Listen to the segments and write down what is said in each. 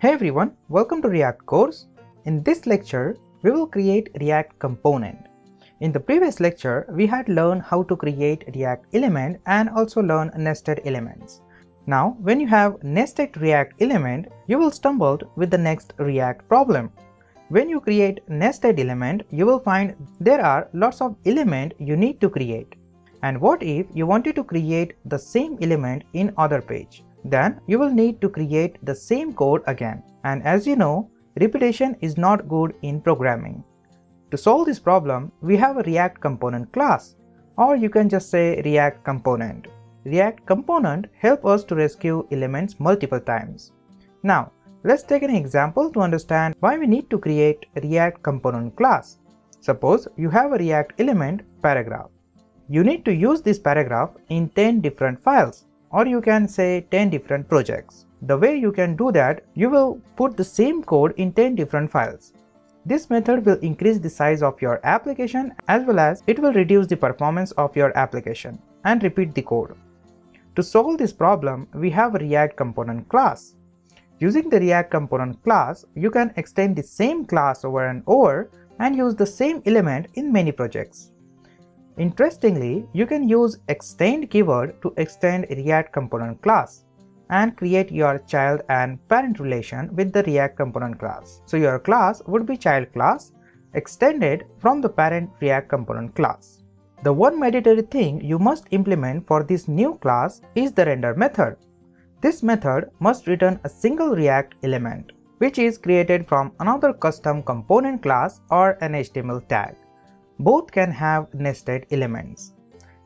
Hey everyone, welcome to React course. In this lecture, we will create React component. In the previous lecture, we had learned how to create React element and also learn nested elements. Now, when you have nested React element, you will stumble with the next React problem. When you create nested element, you will find there are lots of element you need to create. And what if you wanted to create the same element in other page? Then you will need to create the same code again. And as you know, repetition is not good in programming. To solve this problem, we have a React component class or you can just say React component. React component help us to rescue elements multiple times. Now, Let's take an example to understand why we need to create React component class. Suppose you have a React element paragraph. You need to use this paragraph in 10 different files or you can say 10 different projects. The way you can do that, you will put the same code in 10 different files. This method will increase the size of your application as well as it will reduce the performance of your application and repeat the code. To solve this problem, we have a React component class. Using the React component class, you can extend the same class over and over and use the same element in many projects. Interestingly, you can use extend keyword to extend React component class and create your child and parent relation with the React component class. So your class would be child class extended from the parent React component class. The one mandatory thing you must implement for this new class is the render method. This method must return a single React element, which is created from another custom component class or an HTML tag. Both can have nested elements.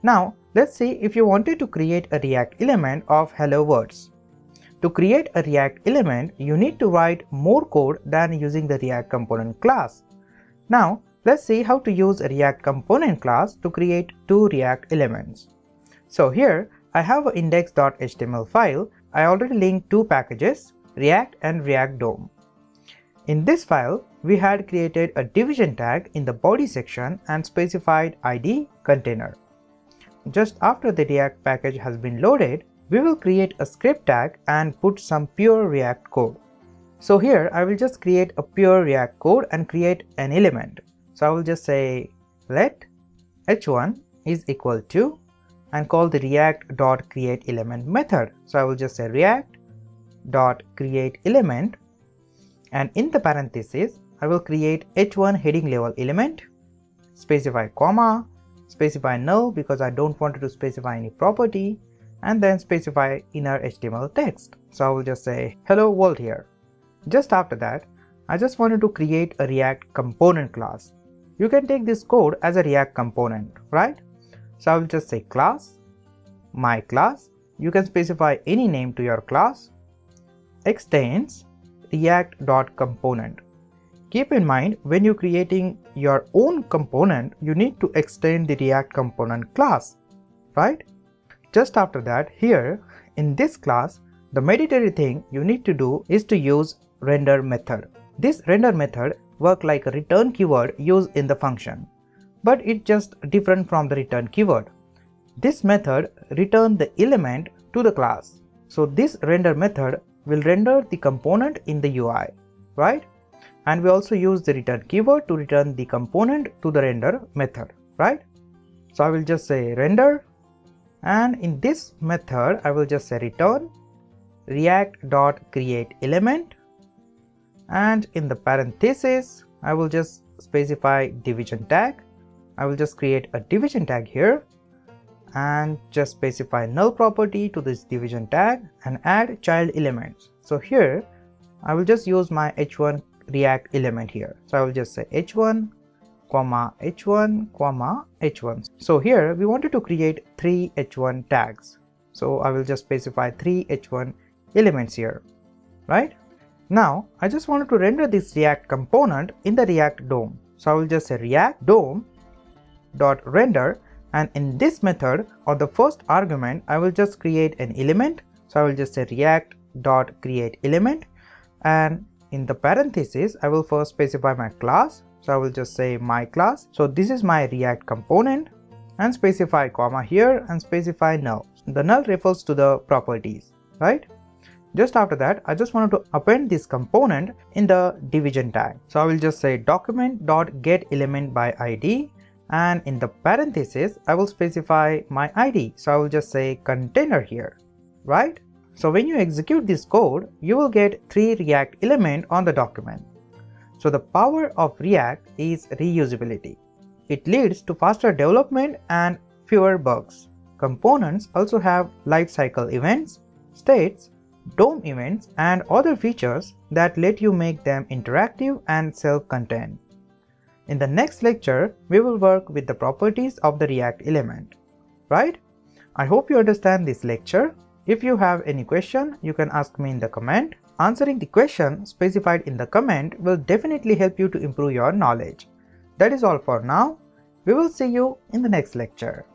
Now, let's see if you wanted to create a React element of hello words. To create a React element, you need to write more code than using the React component class. Now, let's see how to use a React component class to create two React elements. So here, I have an index.html file I already linked two packages, React and React DOM. In this file, we had created a division tag in the body section and specified ID container. Just after the React package has been loaded, we will create a script tag and put some pure React code. So here I will just create a pure React code and create an element. So I will just say let h1 is equal to and call the react dot create element method. So I will just say react dot create element and in the parenthesis I will create h1 heading level element, specify comma, specify null because I don't want to specify any property and then specify inner HTML text. So I will just say hello world here. Just after that, I just wanted to create a React component class. You can take this code as a React component, right? So I will just say class, my class. You can specify any name to your class. Extends react.component. Keep in mind when you're creating your own component, you need to extend the React component class, right? Just after that, here in this class, the mandatory thing you need to do is to use render method. This render method work like a return keyword used in the function but it's just different from the return keyword. This method return the element to the class. So this render method will render the component in the UI, right? And we also use the return keyword to return the component to the render method, right? So I will just say render and in this method I will just say return react dot create element and in the parenthesis I will just specify division tag I will just create a division tag here and just specify null property to this division tag and add child elements. So here I will just use my h1 react element here. So I will just say h1 comma h1 comma h1. So here we wanted to create three h1 tags. So I will just specify three h1 elements here, right? Now I just wanted to render this react component in the react DOM. So I will just say react DOM dot render and in this method or the first argument I will just create an element. So I will just say react dot create element. And in the parenthesis I will first specify my class. So I will just say my class. So this is my react component. And specify comma here and specify null. The null refers to the properties right? Just after that, I just wanted to append this component in the division tag. So I will just say document.getElementById by ID and in the parenthesis, I will specify my ID. So I will just say container here, right? So when you execute this code, you will get three React element on the document. So the power of React is reusability. It leads to faster development and fewer bugs. Components also have lifecycle events, states, DOM events and other features that let you make them interactive and self-contained. In the next lecture, we will work with the properties of the React element. Right? I hope you understand this lecture. If you have any question, you can ask me in the comment. Answering the question specified in the comment will definitely help you to improve your knowledge. That is all for now. We will see you in the next lecture.